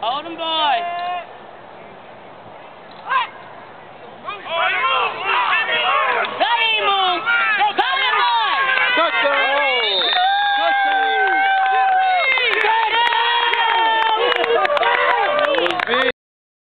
Hold him, boy.